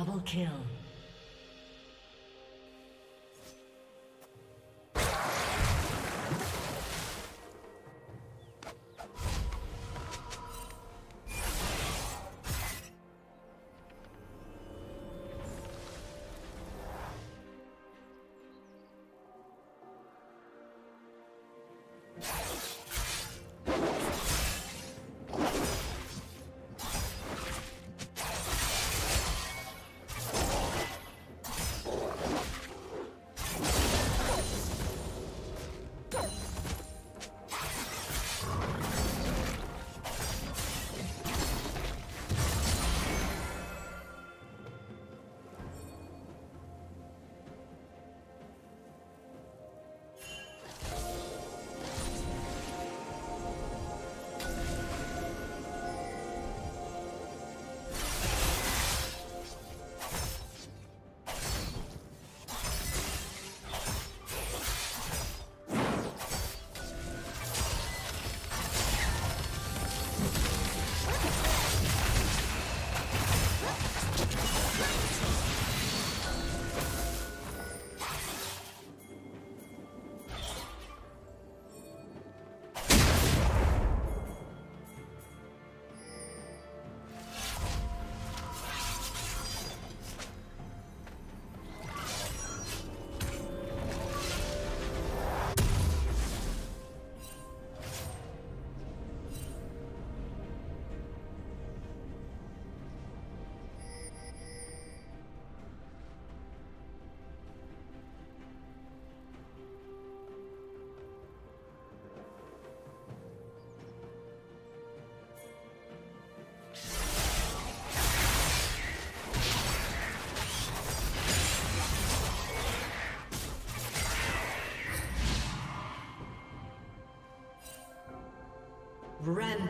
double kill.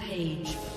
Rampage.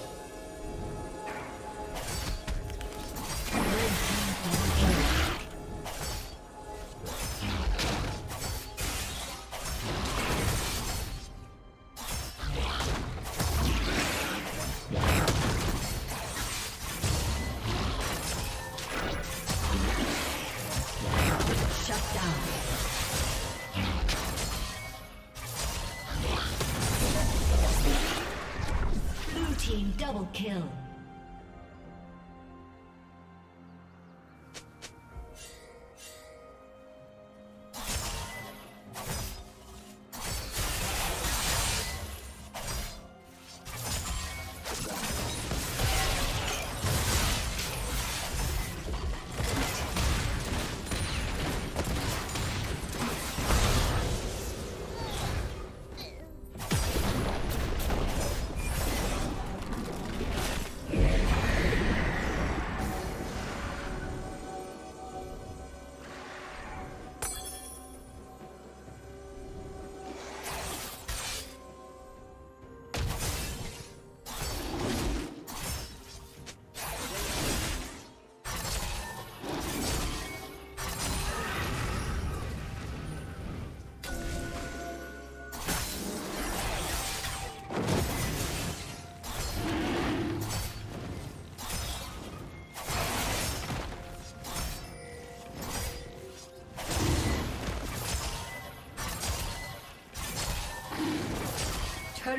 Double kill.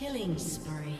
Killing spree.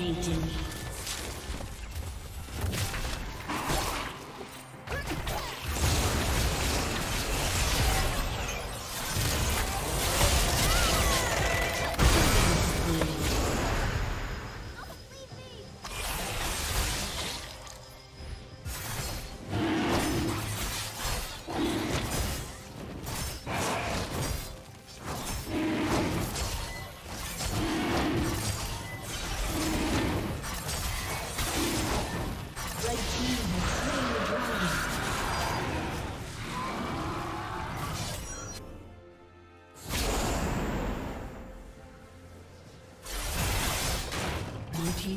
Dominating.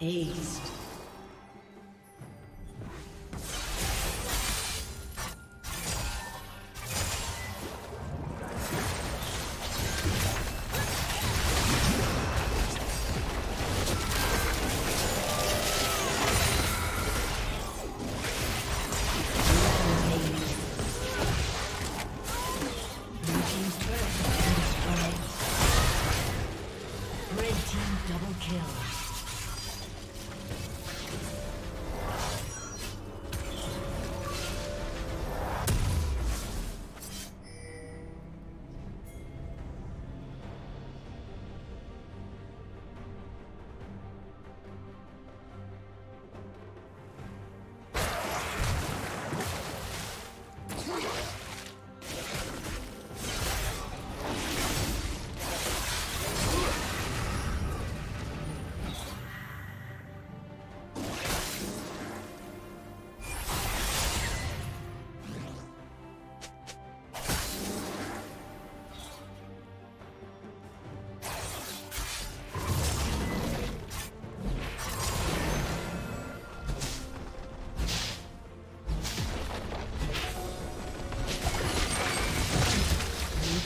Aced.